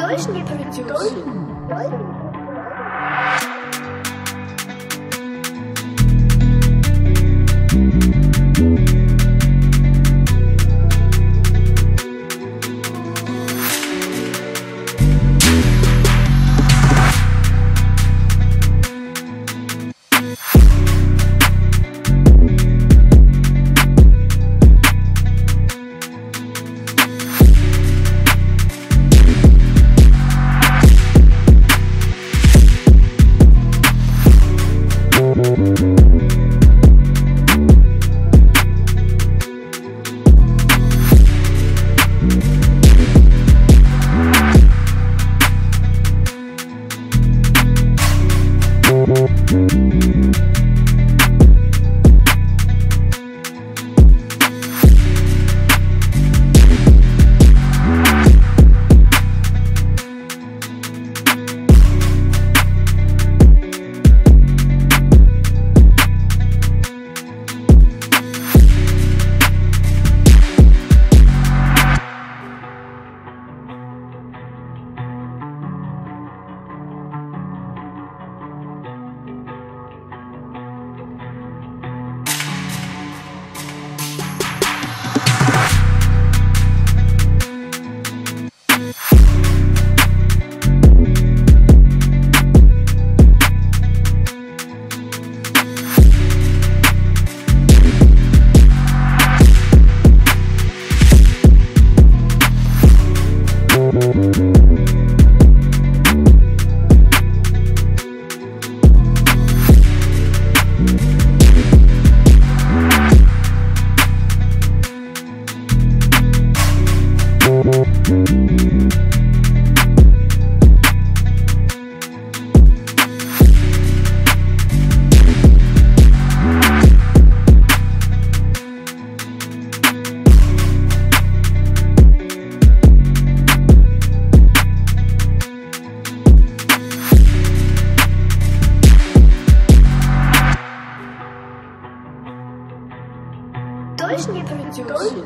Точно продюсер. Точно Música продюсер.